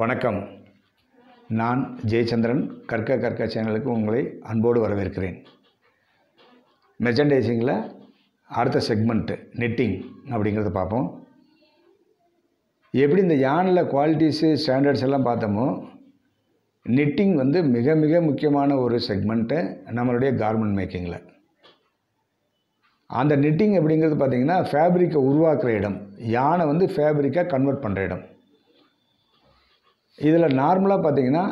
வணக்கம். நான் ஜெயச்சந்திரன். கற்க கற்க சேனலுக்கு உங்களை அன்போடு வரவேற்கிறேன். மெர்ச்சன்டைசிங்கில் அடுத்த செக்மெண்ட்டு நெட்டிங் அப்படிங்கிறத பார்ப்போம். எப்படி இந்த யானில் குவாலிட்டிஸு ஸ்டாண்டர்ட்ஸ் எல்லாம் பார்த்தோமோ நெட்டிங் வந்து மிக மிக முக்கியமான ஒரு செக்மெண்ட்டு நம்மளுடைய கார்மெண்ட் மேக்கிங்கில் அந்த நெட்டிங் அப்படிங்கிறது பார்த்திங்கன்னா ஃபேப்ரிக்கை உருவாக்குற இடம். யானை வந்து ஃபேப்ரிக்காக கன்வெர்ட் பண்ணுற இடம். இதில் நார்மலாக பார்த்தீங்கன்னா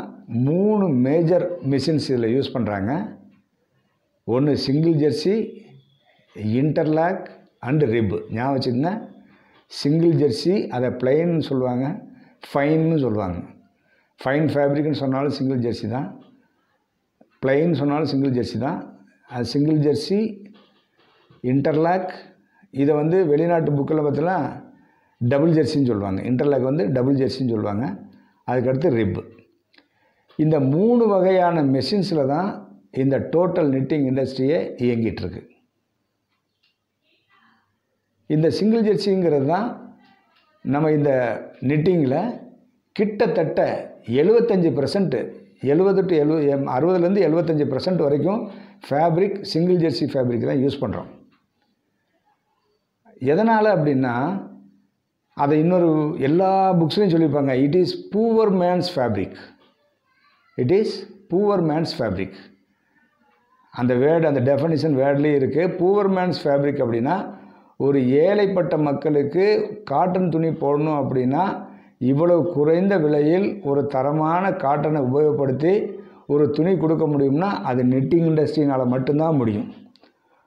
மூணு மேஜர் மிஷின்ஸ் இதில் யூஸ் பண்ணுறாங்க ஒன்று single jersey interlock and rib ஞாபகம் வச்சுக்கோங்க. சிங்கிள் ஜெர்சி அதை பிளைன்னு சொல்லுவாங்க ஃபைன்னு சொல்லுவாங்க. ஃபைன் ஃபேப்ரிக்னு சொன்னாலும் சிங்கிள் ஜெர்சி தான். பிளைன் சொன்னாலும் சிங்கிள் ஜெர்சி தான். அது சிங்கிள் ஜெர்சி இன்டர்லாக் இதை வந்து வெளிநாட்டு புக்கில் பார்த்தீங்கன்னா டபுள் ஜெர்சின்னு சொல்லுவாங்க. இன்டர்லாக் வந்து டபுள் ஜெர்சின்னு சொல்லுவாங்க. அதுக்கடுத்து ரிப் இந்த மூணு வகையான மெஷின்ஸில் தான் இந்த டோட்டல் நிட்டிங் இண்டஸ்ட்ரியே இயங்கிட்டுருக்கு. இந்த சிங்கிள் ஜெர்சிங்கிறது தான் நம்ம இந்த நிட்டிங்கில் கிட்டத்தட்ட எழுபத்தஞ்சி பர்சன்ட்டு எழுபது டு எழு அறுபதுலேருந்து எழுபத்தஞ்சி பர்சன்ட் வரைக்கும் ஃபேப்ரிக் சிங்கிள் ஜெர்சி ஃபேப்ரிக் தான் யூஸ் பண்ணுறோம் எதனால் அப்படின்னா அதை இன்னொரு எல்லா புக்ஸ்லையும் சொல்லியிருப்பாங்க. It is poor man's fabric it is poor man's fabric அந்த வேர்டு அந்த டெஃபனிஷன் வேர்ட்லேயே இருக்குது பூவர் மேன்ஸ் ஃபேப்ரிக் அப்படின்னா ஒரு ஏழைப்பட்ட மக்களுக்கு காட்டன் துணி போடணும் அப்படின்னா இவ்வளவு குறைந்த விலையில் ஒரு தரமான காட்டனை உபயோகப்படுத்தி ஒரு துணி கொடுக்க முடியும்னா அது நெட்டிங் இண்டஸ்ட்ரினால் மட்டும்தான் முடியும்.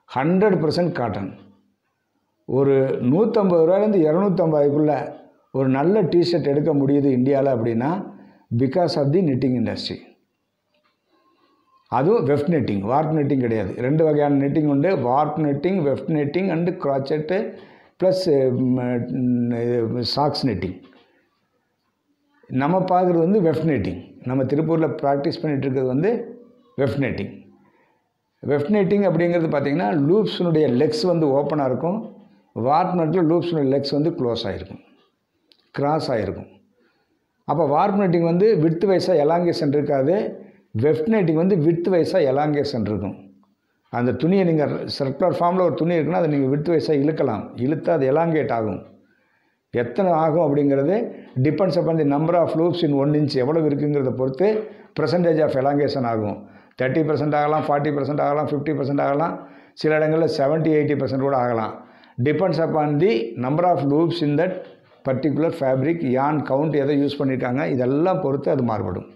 ஹண்ட்ரட் பர்சன்ட் காட்டன் ஒரு நூற்றம்பது ரூபாயிலேருந்து இரநூத்தம்பதுக்குள்ளே ஒரு நல்ல டிஷர்ட் எடுக்க முடியுது இந்தியாவில் அப்படின்னா because of the knitting industry அதுவும் வெஃப்ட் நெட்டிங் வார்ப் நெட்டிங் கிடையாது. ரெண்டு வகையான நெட்டிங் உண்டு. Warp knitting weft knitting and crochet plus socks knitting நம்ம பார்க்குறது வந்து வெஃப்ட் நெட்டிங் நம்ம திருப்பூரில் ப்ராக்டிஸ் பண்ணிகிட்ருக்கிறது வந்து வெஃப்ட் நெட்டிங் வெஃப்ட் நெட்டிங் அப்படிங்கிறது பார்த்திங்கன்னா லூப்ஸினுடைய லெக்ஸ் வந்து ஓப்பனாக இருக்கும். வார்ப் நெட்டில் லெக்ஸ் வந்து க்ளோஸ் ஆகிருக்கும் கிராஸ் ஆகிருக்கும் அப்போ வார்ப் நெட்டிங் வந்து வித்து வயசாக எலாங்கேஷன் இருக்காது. வெஃப்ட் நெட்டிங் வந்து வித்து வயசாக எலாங்கேஷன் இருக்கும். அந்த துணியை நீங்கள் சர்க்குலர் ஃபார்மில் ஒரு துணி இருக்குன்னா அதை நீங்கள் வித்து வயசாக இழுக்கலாம். இழுத்து அது எலாங்கேட் ஆகும். எத்தனை ஆகும் அப்படிங்கிறது depends upon the number of loops in one inch எவ்வளோ இருக்குங்கிறத பொறுத்து பர்சன்டேஜ் ஆஃப் எலாங்கேஷன் ஆகும். தேர்ட்டி பர்சன்ட் ஆகலாம் ஃபார்ட்டி பர்சன்ட் ஆகலாம் ஃபிஃப்டி பர்சன்ட் ஆகலாம். சில இடங்களில் செவன்ட்டி எயிட்டி பர்சன்ட் கூட ஆகலாம். Depends upon the number of loops in that particular fabric yarn count எதை யூஸ் பண்ணியிருக்காங்க இதெல்லாம் பொறுத்து அது மாறுபடும்.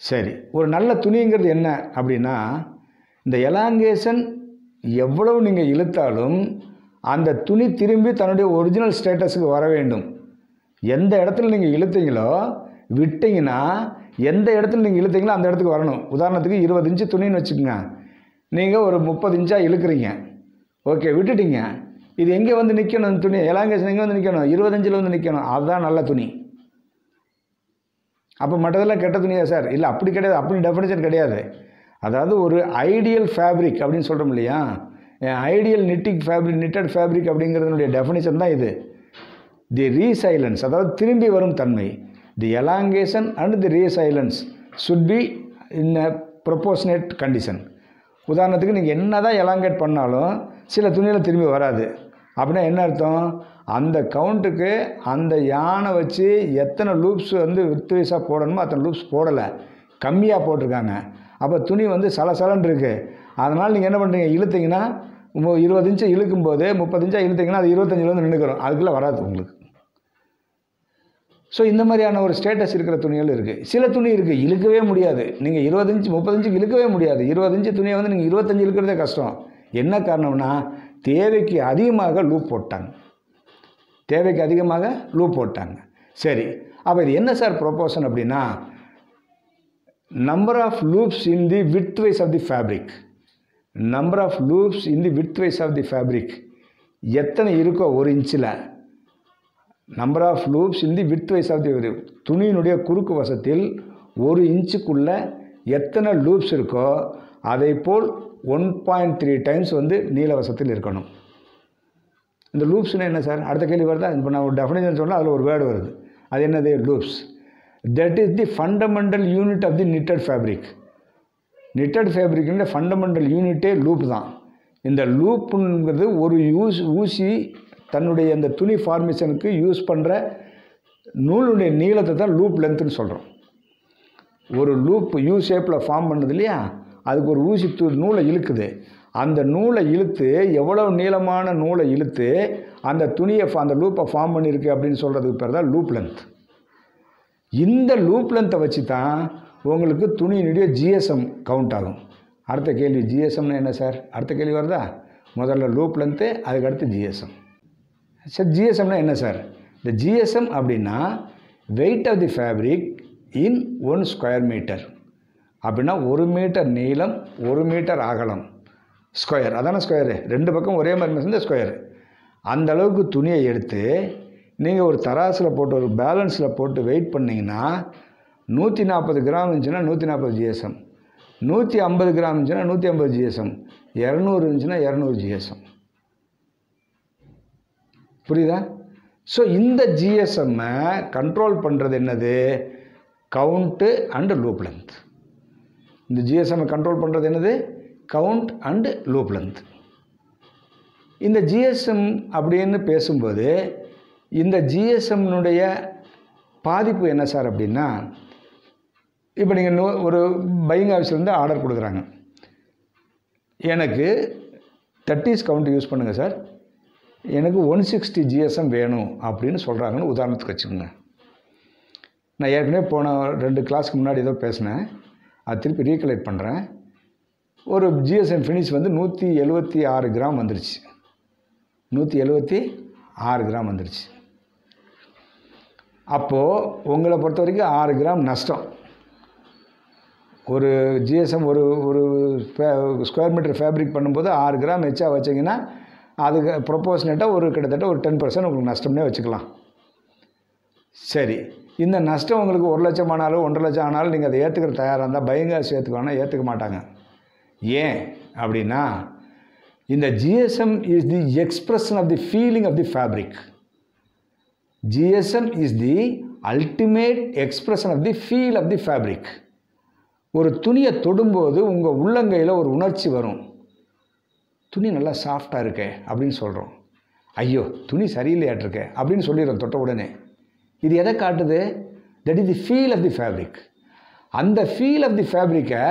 சரி ஒரு நல்ல துணிங்கிறது என்ன அப்படின்னா இந்த எலாங்கேஷன் எவ்வளவு நீங்கள் இழுத்தாலும் அந்த துணி திரும்பி தன்னுடைய ஒரிஜினல் ஸ்டேட்டஸுக்கு வர வேண்டும். எந்த இடத்துல நீங்கள் இழுத்தீங்களோ விட்டிங்கன்னா எந்த இடத்துல நீங்கள் இழுத்தீங்களோ அந்த இடத்துக்கு வரணும். உதாரணத்துக்கு இருபது இன்ச்சு துணின்னு வச்சுக்கோங்க. நீங்கள் ஒரு முப்பது இன்ச்சாக இழுக்கிறீங்க. ஓகே விட்டுட்டிங்க. இது எங்கே வந்து நிற்கணும் துணி எலாங்கேஷன் எங்கே வந்து நிற்கணும் இருபத்தஞ்சில் வந்து நிற்கணும் அதுதான் நல்ல துணி. அப்போ மற்றதெல்லாம் கெட்ட துணியா சார்? இல்லை அப்படி கிடையாது. அப்படி டெஃபினேஷன் கிடையாது. அதாவது ஒரு ஐடியல் ஃபேப்ரிக் அப்படின்னு சொல்கிறோம் இல்லையா? Ideal knitting fabric knitted fabric அப்படிங்கிறதுனுடைய definition தான் இது. தி ரீசைலன்ஸ் அதாவது திரும்பி வரும் தன்மை. The elongation and the resilience should be in a proportionate condition உதாரணத்துக்கு நீங்கள் என்ன தான் எலாங்கேட் பண்ணாலும் சில துணியில் திரும்பி வராது. அப்படின்னா என்ன அர்த்தம்? அந்த கவுண்ட்டுக்கு அந்த யானை வச்சு எத்தனை லூப்ஸ் வந்து வித்து வயசாக போடணுமோ அத்தனை லூப்ஸ் போடலை. கம்மியாக போட்டிருக்காங்க. அப்போ துணி வந்து சலசலன்னு இருக்குது அதனால் நீங்கள் என்ன பண்ணுறீங்க இழுத்தீங்கன்னா இருபது இன்ச்சு இழுக்கும்போது முப்பது இன்ச்சாக இழுத்தீங்கன்னா அது இருபத்தஞ்சில் வந்து நின்றுக்கிறோம் அதுக்குள்ளே வராது உங்களுக்கு. ஸோ இந்த மாதிரியான ஒரு ஸ்டேட்டஸ் இருக்கிற துணிகள் இருக்குது சில துணி இருக்குது இழுக்கவே முடியாது. நீங்கள் இருபது இன்ச்சு முப்பது இழுக்கவே முடியாது. இருபத்தஞ்சு துணியை வந்து நீங்கள் இருபத்தஞ்சி இழுக்கிறதே கஷ்டம். என்ன காரணம்னா தேவைக்கு அதிகமாக லூப் போட்டாங்க. தேவைக்கு அதிகமாக லூப் போட்டாங்க. சரி அப்போ இது என்ன சார் ப்ரொப்போஷன் அப்படின்னா number of loops in the width wise of the fabric number of loops in the width wise of the fabric எத்தனை இருக்கோ ஒரு இன்ச்சில் number of loops in the width wise of the துணியினுடைய குறுக்கு வசத்தில் ஒரு இன்ச்சுக்குள்ளே எத்தனை லூப்ஸ் இருக்கோ அதை போல் ஒன் பாயிண்ட் த்ரீ டைம்ஸ் வந்து நீலவசத்தில் இருக்கணும். இந்த லூப்ஸ்னால் என்ன சார்? அடுத்த கேள்வி வருதா? இப்போ நான் ஒரு டெஃபினேஷன் சொன்னால் அதில் ஒரு வேர்டு வருது. அது என்னது? Loops that is the fundamental unit of the knitted fabric knitted ஃபேப்ரிக்கின்ற fundamental யூனிட்டே லூப் தான். இந்த லூப்புங்கிறது ஒரு யூஸ் ஊசி தன்னுடைய அந்த துணி ஃபார்மேஷனுக்கு யூஸ் பண்ணுற நூலுடைய நீளத்தை தான் லூப் லென்த்துன்னு சொல்கிறோம் ஒரு லூப் யூ ஷேப்பில் ஃபார்ம் பண்ணுது இல்லையா? அதுக்கு ஒரு ஊசி து நூலை இழுக்குது. அந்த நூலை இழுத்து எவ்வளோ நீளமான நூலை இழுத்து அந்த துணியை அந்த லூப்பை ஃபார்ம் பண்ணியிருக்கு அப்படின்னு சொல்கிறதுக்கு பேர் தான் லூப் லென்த் இந்த லூப் லென்த்தை வச்சு தான் உங்களுக்கு துணியினுடைய ஜிஎஸ்எம் கவுண்ட் ஆகும். அடுத்த கேள்வி ஜிஎஸ்எம்னா என்ன சார் அடுத்த கேள்வி வருதா? முதல்ல லூப் லென்த்து அதுக்கடுத்து ஜிஎஸ்எம் சார் ஜிஎஸ்எம்னா என்ன சார்? இந்த ஜிஎஸ்எம் அப்படின்னா weight of the fabric in one square metre அப்படின்னா ஒரு மீட்டர் நீளம் ஒரு மீட்டர் அகலம். ஸ்கொயர் அதான ஸ்கொயரு ரெண்டு பக்கம் ஒரே மாதிரி இருந்த ஸ்கொயர் அந்த அளவுக்கு துணியை எடுத்து நீங்கள் ஒரு தராசில் போட்டு ஒரு பேலன்ஸில் போட்டு வெயிட் பண்ணிங்கன்னா நூற்றி நாற்பது கிராம் இருந்துச்சுன்னா நூற்றி நாற்பது ஜிஎஸ்எம் நூற்றி ஐம்பது கிராம் இருந்துச்சுன்னா நூற்றி ஐம்பது ஜிஎஸ்எம் இரநூறு இருந்துச்சுன்னா இரநூறு ஜிஎஸ்எம் புரியுதா? ஸோ இந்த ஜிஎஸ்எம்மை கண்ட்ரோல் பண்ணுறது என்னது? கவுண்ட்டு அண்டு லூப் லென்த் இந்த ஜிஎஸ்எம்மை கண்ட்ரோல் பண்ணுறது என்னது? கவுண்ட் அண்டு லூப் லென்த் இந்த ஜிஎஸ்எம் அப்படின்னு பேசும்போது இந்த ஜிஎஸ்எம்னுடைய பாதிப்பு என்ன சார் அப்படின்னா இப்போ நீங்கள் நோ ஒரு பையிங் ஆஃபீஸ்லேருந்து ஆர்டர் கொடுக்குறாங்க. எனக்கு தேர்ட்டிஸ் கவுண்ட் யூஸ் பண்ணுங்கள் சார். எனக்கு ஒன் சிக்ஸ்டி ஜிஎஸ்எம் வேணும் அப்படின்னு சொல்கிறாங்கன்னு உதாரணத்துக்கு வச்சுக்கோங்க. நான் ஏற்கனவே போன ரெண்டு கிளாஸ்க்கு முன்னாடி ஏதோ பேசினேன். அது திருப்பி ரீகலெக்ட் பண்ணுறேன் ஒரு ஜிஎஸ்எம் ஃபினிஷ் வந்து நூற்றி எழுபத்தி ஆறு கிராம் வந்துருச்சு. நூற்றி எழுபத்தி ஆறு கிராம் வந்துருச்சு. அப்போது உங்களை பொறுத்த வரைக்கும் ஆறு கிராம் நஷ்டம். ஒரு ஜிஎஸ்எம் ஒரு ஒரு ஸ்கொயர் மீட்டர் ஃபேப்ரிக் பண்ணும்போது ஆறு கிராம் எச்சா வச்சிங்கன்னா அதுக்கு ப்ரொப்போஷனேட்டாக ஒரு கிட்டத்தட்ட ஒரு டென் பர்சன்ட் உங்களுக்கு நஷ்டம்னே வச்சுக்கலாம். சரி. இந்த நஷ்டம் உங்களுக்கு ஒரு லட்சம் ஆனாலும் ஒன்றரை லட்சம் ஆனாலும் நீங்கள் அதை ஏற்றுக்கிற தயாராக இருந்தால் பயங்காசு ஏற்றுக்கணும் ஏற்றுக்க மாட்டாங்க. ஏன் அப்படின்னா இந்த GSM is the expression of the feeling of the fabric GSM is the ultimate expression of the feel of the fabric ஒரு துணியை தொடும்போது உங்கள் உள்ளங்கையில் ஒரு உணர்ச்சி வரும். துணி நல்லா சாஃப்டாக இருக்கே அப்படின்னு சொல்கிறோம் ஐயோ துணி சரியில்லையாட்டிருக்கே அப்படின்னு சொல்லிடுறோம் தொட்ட உடனே. இது எதை காட்டுது? That is the feel of the fabric அந்த ஃபீல் ஆஃப் தி ஃபேப்ரிக்கை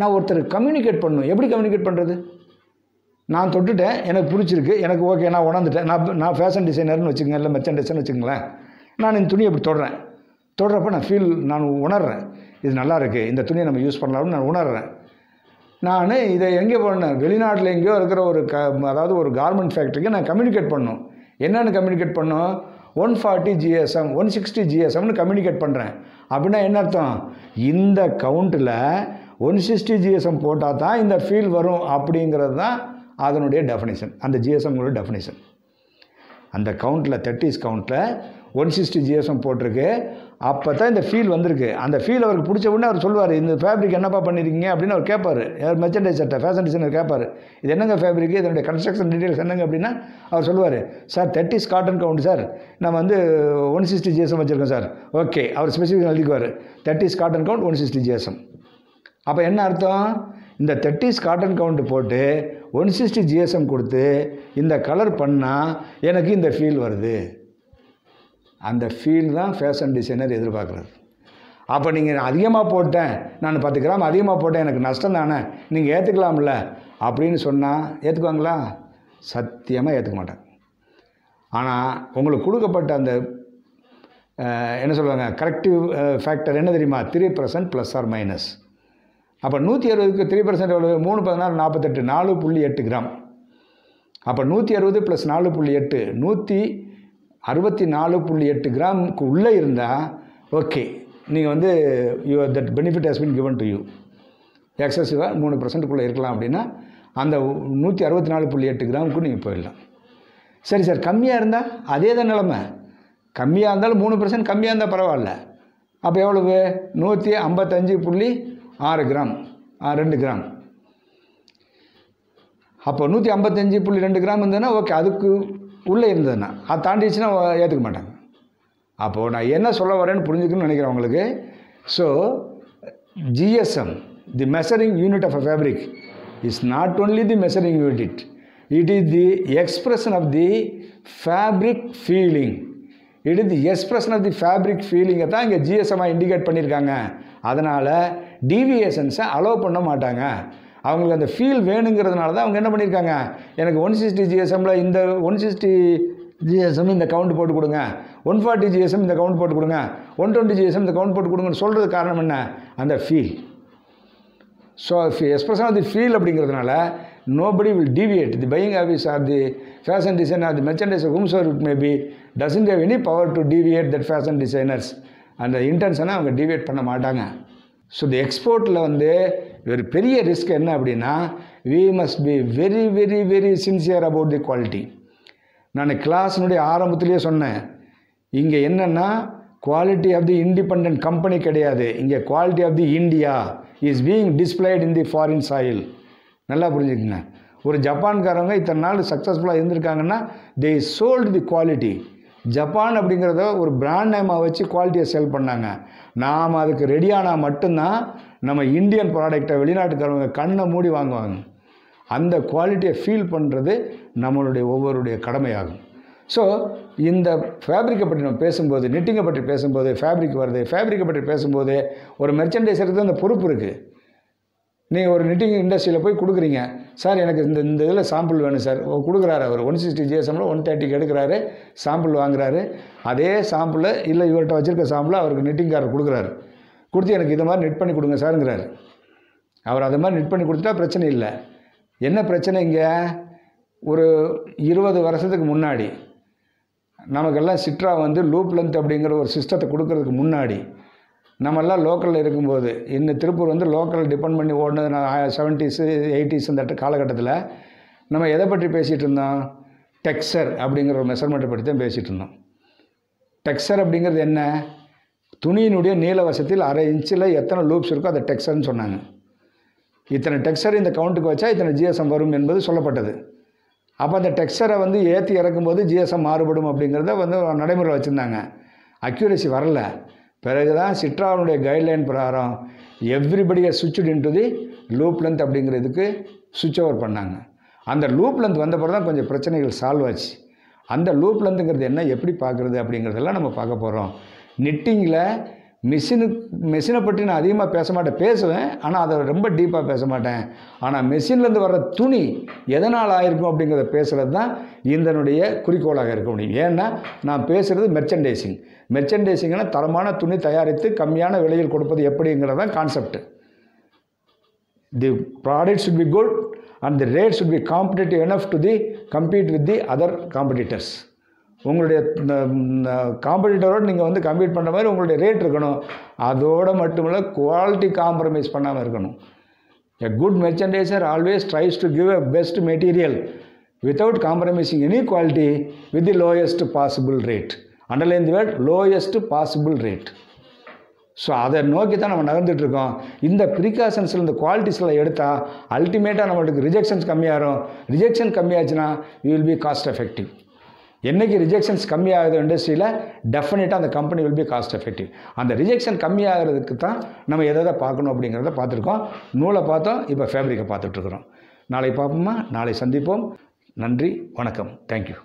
நான் ஒருத்தர் கம்யூனிகேட் பண்ணணும். எப்படி கம்யூனிகேட் பண்ணுறது நான் தொட்டுட்டேன் எனக்கு பிடிச்சிருக்கு எனக்கு ஓகே நான் உணர்ந்துட்டேன். நான் நான் ஃபேஷன் டிசைனர்னு வச்சுக்கோங்க இல்லை மெச்சன் டிசைன் வச்சுக்கோங்களேன். நான் இந்த துணியை இப்படி தொடுறேன். தொடுறப்ப நான் ஃபீல் நான் உணர்றேன். இது நல்லா இருக்குது இந்த துணியை நம்ம யூஸ் பண்ணலாம்னு நான் உணர்றேன். நான் இதை எங்கே போனேன் வெளிநாட்டில் எங்கேயோ இருக்கிற ஒரு க அதாவது ஒரு கார்மெண்ட் ஃபேக்ட்ரிக்கு நான் கம்யூனிகேட் பண்ணணும். என்னென்னு கம்யூனிகேட் பண்ணணும்? One forty GSM one sixty ஜிஎஸ்எம்னு communicate பண்ணுறேன் அப்படின்னா என்ன அர்த்தம்? இந்த கவுண்ட்டில் ஒன் சிக்ஸ்டி ஜிஎஸ்எம் போட்டால் தான் இந்த ஃபீல் வரும் அப்படிங்கிறது தான் அதனுடைய டெஃபினேஷன் அந்த ஜிஎஸ்எம்களோட டெஃபினேஷன் அந்த கவுண்ட்டில் தேர்ட்டிஸ் கவுண்ட்டில் ஒன் சிக்ஸ்டி ஜிஎஸ்எம் போட்டிருக்கு. அப்போ தான் இந்த ஃபீல் வந்திருக்கு. அந்த ஃபீல் அவருக்கு பிடிச்ச உடனே அவர் சொல்லுவார் இந்த ஃபேப்ரிக் என்னப்பா பண்ணியிருக்கீங்க அப்படின்னு அவர் கேட்பார் யார்? மெர்ச்சன்டைசர்ட்ட ஃபேஷன் டிசைனர் கேட்பார் இது என்னங்க ஃபேப்ரிக் இதனுடைய கன்ஸ்ட்ரக்ஷன் டீட்டெயில்ஸ் என்னங்க? அப்படின்னா அவர் சொல்லுவார் sir thirties cotton count sir. நம்ம வந்து ஒன் சிக்ஸ்டி ஜிஎஸ்எம் வச்சுருக்கோம் சார். ஓகே அவர் specific எழுதிக்குவார் thirties cotton count one sixty GSM அப்போ என்ன அர்த்தம்? இந்த தேர்ட்டிஸ் காட்டன் கவுண்ட் போட்டு ஒன் சிக்ஸ்டி ஜிஎஸ்எம் கொடுத்து இந்த கலர் பண்ணால் எனக்கு இந்த ஃபீல் வருது. அந்த ஃபீல் தான் ஃபேஷன் டிசைனர் எதிர்பார்க்குறது அப்போ நீங்கள் அதிகமாக போட்டேன் நான் பத்து கிராம் அதிகமாக போட்டேன் எனக்கு நஷ்டம் தானே நீங்கள் ஏற்றுக்கலாம்ல அப்படின்னு சொன்னால் ஏற்றுக்குவாங்களா சத்தியமாக ஏற்றுக்க மாட்டேன் ஆனால் உங்களுக்கு கொடுக்கப்பட்ட அந்த என்ன சொல்லுவாங்க கரெக்டிவ் ஃபேக்டர் என்ன தெரியுமா? Three percent plus or minus அப்போ நூற்றி அறுபதுக்கு த்ரீ பர்சன்ட் எவ்வளவு? மூணு பதினாறு நாற்பத்தெட்டு நாலு புள்ளி எட்டு கிராம். அப்போ நூற்றி அறுபது ப்ளஸ் நாலு புள்ளி எட்டு நூற்றி அறுபத்தி நாலு புள்ளி எட்டு கிராமுக்கு உள்ளே இருந்தால் ஓகே நீங்கள் வந்து you that benefit has been given to you எக்ஸசிவாக மூணு பர்சன்ட்டுக்குள்ளே இருக்கலாம் அப்படின்னா அந்த நூற்றி அறுபத்தி நாலு புள்ளி எட்டு கிராமுக்கு நீங்கள் போயிடலாம். சரி சார் கம்மியாக இருந்தால் அதே தான் நிலமை. கம்மியாக இருந்தாலும் மூணு பர்சன்ட் கம்மியாக இருந்தால் பரவாயில்ல. அப்போ எவ்வளவு? நூற்றி ஐம்பத்தஞ்சு புள்ளி ஆறு கிராம். ஆ, ரெண்டு கிராம். அப்போ நூற்றி ஐம்பத்தஞ்சு புள்ளி ரெண்டு கிராம் இருந்ததுன்னா ஓகே அதுக்கு உள்ளே இருந்ததுன்னா அதை தாண்டிடுச்சுன்னா ஏற்றுக்க மாட்டாங்க அப்போது நான் என்ன சொல்ல வரேன்னு புரிஞ்சுக்கணும்னு நினைக்கிறேன் உங்களுக்கு so GSM the measuring unit of a fabric is not only the measuring unit it is the expression of the fabric feeling it is the expression of the fabric ஃபீலிங்கை தான் இங்கே ஜிஎஸ்எம்ஐ இண்டிகேட் பண்ணியிருக்காங்க அதனால் டீவியேஷன்ஸை அலோவ் பண்ண மாட்டாங்க அவங்களுக்கு அந்த feel வேணுங்கிறதுனால தான் அவங்க என்ன பண்ணியிருக்காங்க? எனக்கு ஒன் சிக்ஸ்டி ஜிஎஸ்எம்மில் இந்த ஒன் சிக்ஸ்டி ஜிஎஸ்எம் இந்த கவுண்ட் போட்டு கொடுங்க. ஒன் ஃபார்ட்டி ஜிஎஸ்எம் இந்த கவுண்ட் போட்டு கொடுங்க. ஒன் டுவெண்ட்டி ஜிஎஸ்எம் இந்த கவுண்ட் போட்டு கொடுங்கன்னு சொல்கிறது காரணம் என்ன? அந்த feel so expression of the feel அப்படிங்கிறதுனால nobody will deviate the buying office or the fashion design or the merchandise whomsoever it may be doesn't have any power to deviate that fashion designers அந்த இன்டென்ஷனை அவங்க deviate பண்ண மாட்டாங்க. So the எக்ஸ்போர்ட்டில் வந்து ஒரு பெரிய risk என்ன அப்படின்னா we must be very very very sincere about the quality நான் கிளாஸினுடைய ஆரம்பத்திலேயே சொன்னேன். இங்கே என்னென்னா quality of the independent company கிடையாது. இங்கே quality of the India is being displayed in the foreign soil நல்லா புரிஞ்சுக்குங்க. ஒரு ஜப்பான்காரவங்க இத்தனை நாள் சக்ஸஸ்ஃபுல்லாக இருந்திருக்காங்கன்னா they sold the quality Japan அப்படிங்கிறத ஒரு பிராண்ட் நேமாக வச்சு குவாலிட்டியை செல் பண்ணாங்க. நாம் அதுக்கு ரெடியானால் மட்டும்தான் நம்ம இந்தியன் ப்ராடக்டை வெளிநாட்டுக்காரவங்க கண்ணை மூடி வாங்குவாங்க. அந்த குவாலிட்டியை ஃபீல் பண்ணுறது நம்மளுடைய ஒவ்வொருடைய கடமையாகும். ஸோ இந்த ஃபேப்ரிக்கை பற்றி நம்ம பேசும்போது நிட்டிங்கை பற்றி பேசும்போது ஃபேப்ரிக் வருது. ஃபேப்ரிக்கை பற்றி பேசும்போது ஒரு மெர்ச்சன்டைசருக்கு அந்த பொறுப்பு இருக்குது நீங்கள் ஒரு நிட்டிங் இண்டஸ்ட்ரியில் போய் கொடுக்குறீங்க. சார் எனக்கு இந்த இந்த இதில் சாம்பிள் வேணும் சார். ஓ, கொடுக்குறாரு அவர். ஒன் சிக்ஸ்டி ஜிஎஸ்எம்மில் ஒன் தேர்ட்டிக்கு எடுக்கிறாரு. சாம்பிள் வாங்குறாரு. அதே சாம்பிளை இல்லை இவர்கிட்ட வச்சுருக்க சாம்பிளை அவருக்கு நிட்டிங்காரர் கொடுக்குறாரு. கொடுத்து எனக்கு இது மாதிரி நெட் பண்ணி கொடுங்க சாருங்கிறாரு. அவர் அது மாதிரி நெட் பண்ணி கொடுத்துட்டா பிரச்சனை இல்லை. என்ன பிரச்சனை இங்கே? ஒரு இருபது வருஷத்துக்கு முன்னாடி நமக்கெல்லாம் சிட்ரா வந்து லூப் லென்த் அப்படிங்கிற ஒரு சிஸ்டத்தை கொடுக்கறதுக்கு முன்னாடி நம்மெல்லாம் லோக்கலில் இருக்கும்போது இன்னும் திருப்பூர் வந்து லோக்கல் டிபெண்ட் பண்ணி ஓடினது நான் செவன்ட்டீஸு எயிட்டிஸ் இந்த காலகட்டத்தில் நம்ம எதை பற்றி பேசிகிட்டு இருந்தோம்? டெக்ஸர் அப்படிங்கிற ஒரு மெஷர்மெண்ட்டை பற்றி தான் பேசிகிட்டு இருந்தோம். டெக்ஸ்சர் அப்படிங்கிறது என்ன? துணியினுடைய நீளவசத்தில் அரை இன்ச்சில் எத்தனை லூப்ஸ் இருக்கோ அதை டெக்ஸ்டர்னு சொன்னாங்க. இத்தனை டெக்ஸ்சர் இந்த கவுண்ட்டுக்கு வச்சா இத்தனை ஜிஎஸ்எம் வரும் என்பது சொல்லப்பட்டது. அப்போ அந்த டெக்ஸ்டரை வந்து ஏற்றி இறக்கும்போது ஜிஎஸ்எம் மாறுபடும் அப்படிங்கிறத வந்து நடைமுறை வச்சுருந்தாங்க. அக்யூரசி வரல. பிறகு தான் சிட்ராவுடைய கைட்லைன் பிரகாரம் எவ்ரிபடியை சுவிட்ச் இன்டு தி லூப் லென்த் அப்படிங்கிறதுக்கு சுவிட்ச் ஓவர் பண்ணாங்க. அந்த லூப் லென்த் வந்த பிறகு தான் கொஞ்சம் பிரச்சனைகள் சால்வ் ஆச்சு. அந்த லூப் லென்த்துங்கிறது என்ன எப்படி பார்க்குறது அப்படிங்கிறதெல்லாம் நம்ம பார்க்க போகிறோம் நிட்டிங்கில் மிஷினு மிஷினை பற்றி நான் அதிகமாக பேச மாட்டேன். பேசுவேன் ஆனால் அதை ரொம்ப டீப்பாக பேச மாட்டேன். ஆனால் மெஷின்லேருந்து வர்ற துணி எதனால் ஆயிருக்கும் அப்படிங்கிறத பேசுகிறது தான் இதனுடைய குறிக்கோளாக இருக்க முடியும். ஏன்னா நான் பேசுகிறது மெர்ச்சன்டைசிங் மெர்ச்சன்டைசிங்னா தரமான துணி தயாரித்து கம்மியான விலையில் கொடுப்பது எப்படிங்கிறது தான் concept the product should be good and the rate should be competitive enough to the compete with the other competitors உங்களுடைய காம்படிட்டரோடு நீங்கள் வந்து கம்பீட் பண்ணுற மாதிரி உங்களுடைய ரேட் இருக்கணும். அதோடு மட்டுமில்ல குவாலிட்டி காம்ப்ரமைஸ் பண்ணாமல் இருக்கணும். A good merchandiser always tries to give a best material without compromising any quality with the lowest possible rate underline the word lowest possible rate so அதை நோக்கி தான் நம்ம நகர்ந்துட்டுருக்கோம் இந்த ப்ரிகாஷன்ஸில் இந்த குவாலிட்டிஸில் எடுத்தால் அல்டிமேட்டாக நம்மளுக்கு ரிஜெக்ஷன்ஸ் கம்மியாகும் rejection கம்மியாச்சுன்னா you will be cost effective என்னைக்கு ரிஜெக்ஷன்ஸ் கம்மியாகுது இண்டஸ்ட்ரியில் டெஃபினட்டாக அந்த company will be cost effective அந்த ரிஜெக்ஷன் கம்மியாகிறதுக்கு தான் நம்ம எதை எதை பார்க்கணும் அப்படிங்கிறத பார்த்துருக்கோம். நூலை பார்த்தோம் இப்போ ஃபேப்ரிக்கை பார்த்துட்ருக்குறோம் நாளை பார்ப்போமா? நாளை சந்திப்போம். நன்றி வணக்கம். தேங்க்யூ